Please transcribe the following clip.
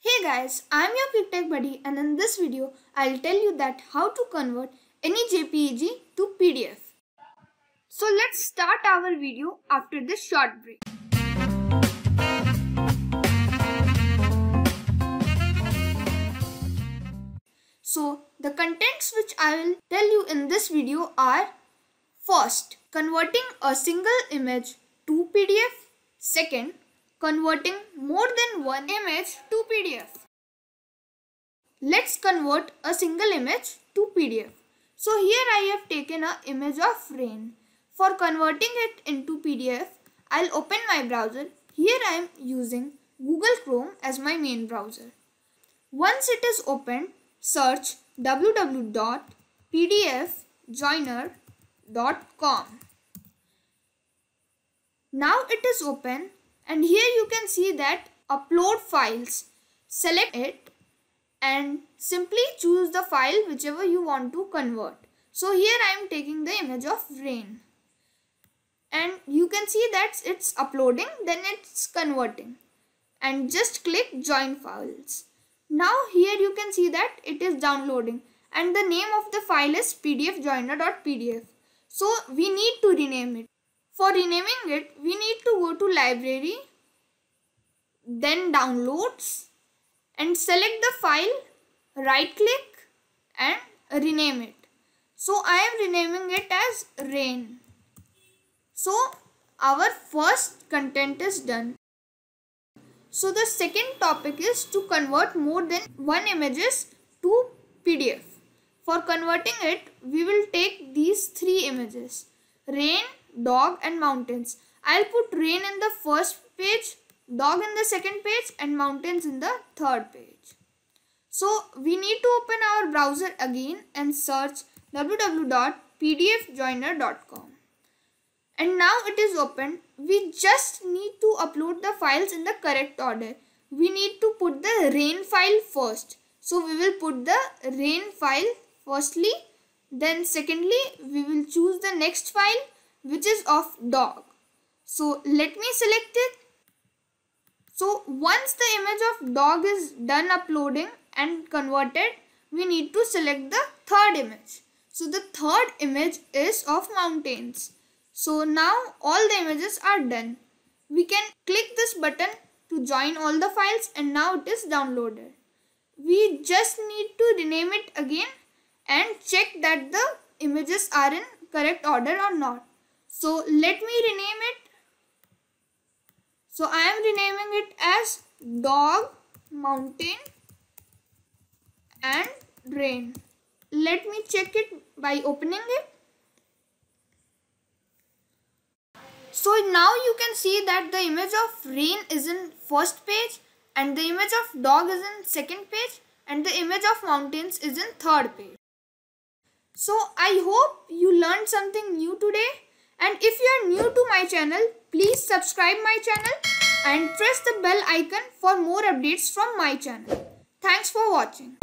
Hey guys, I'm your Quick Tech Buddy and in this video I'll tell you that how to convert any JPEG to PDF. So let's start our video after this short break. So the contents which I will tell you in this video are First, converting a single image to PDF. Second, converting more than one image to PDF. Let's convert a single image to PDF. So here I have taken an image of rain. For converting it into PDF, I'll open my browser. Here I am using Google Chrome as my main browser. Once it is opened, search www.pdfjoiner.com. Now it is open and here you can see that upload files. Select it and simply choose the file whichever you want to convert. So here I am taking the image of rain and you can see that it's uploading then it's converting and just click join files. Now here you can see that it is downloading and the name of the file is pdfjoiner.pdf. So we need to rename it. For renaming it, we need to go to library, then downloads and select the file, right click and rename it. So I am renaming it as rain. So our first content is done. So the second topic is to convert more than one images to PDF. For converting it, we will take these three images. Rain, dog and mountains. I'll put rain in the first page, dog in the second page and mountains in the third page. So we need to open our browser again and search www.pdfjoiner.com. And now it is open. We just need to upload the files in the correct order. We need to put the rain file first. So we will put the rain file firstly. Then secondly, we will choose the next file which is of dog. So let me select it. So once the image of dog is done uploading and converted, we need to select the third image. So the third image is of mountains. So now all the images are done. We can click this button to join all the files and now it is downloaded. We just need to rename it again and check that the images are in correct order or not. So let me rename it. So I am renaming it as dog, mountain and rain. Let me check it by opening it. So now you can see that the image of rain is in first page and the image of dog is in second page and the image of mountains is in third page. So I hope you learned something new today. And if you are new to my channel, please subscribe my channel and press the bell icon for more updates from my channel. Thanks for watching.